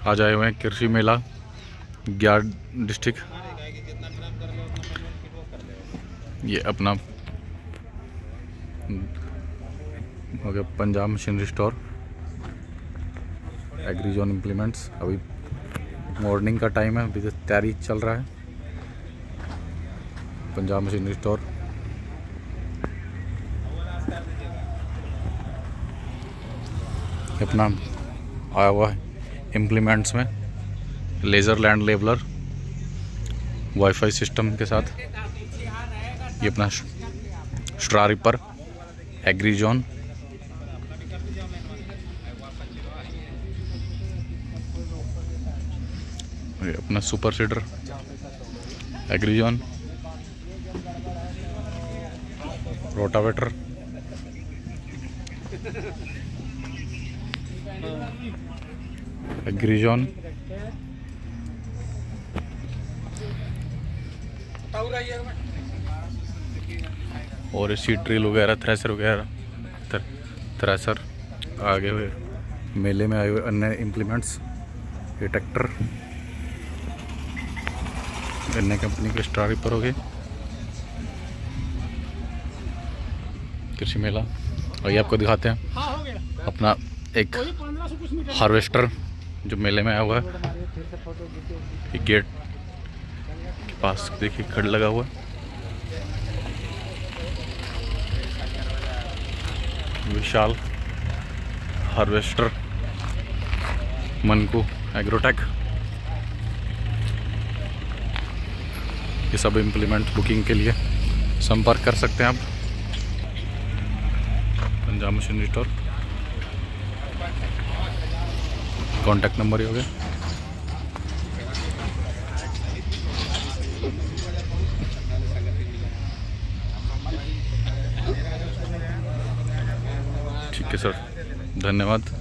आज आए हुए हैं कृषि मेला, ग्यार डिस्ट्रिक्ट। ये अपना हो गया Punjab machinery store agri zone implements अभी मॉर्निंग का टाइम है, अभी तो तैयारी चल रहा है। Punjab machinery store. अपना आया हुआ है। इम्प्लीमेंट्स में laser land leveller wifi system के साथ, ये अपना स्ट्रा रिपर एग्री जोन ये अपना super seeder Agri Zone rotavator Agri Zone और इसी ड्रिल वगैरह थ्रेसर वगैरह थ्रेसर आगे हुए। मेले में आए हुए अन्य इम्प्लीमेंट्स ये ट्रैक्टर अन्य कंपनी के स्टार पर हो गए। कृषि मेला। और ये आपको दिखाते हैं। अपना एक हार्वेस्टर जो मेले में आया हुआ है। गेट के पास देखिए खड़ लगा हुआ विशाल हार्वेस्टर मनकू एग्रोटेक। ये सब इम्प्लीमेंट बुकिंग के लिए संपर्क कर सकते हैं आप। Punjab machinery store contact number ही हो गया। ठीक है सर धन्यवाद।